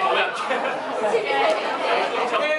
好嘞谢。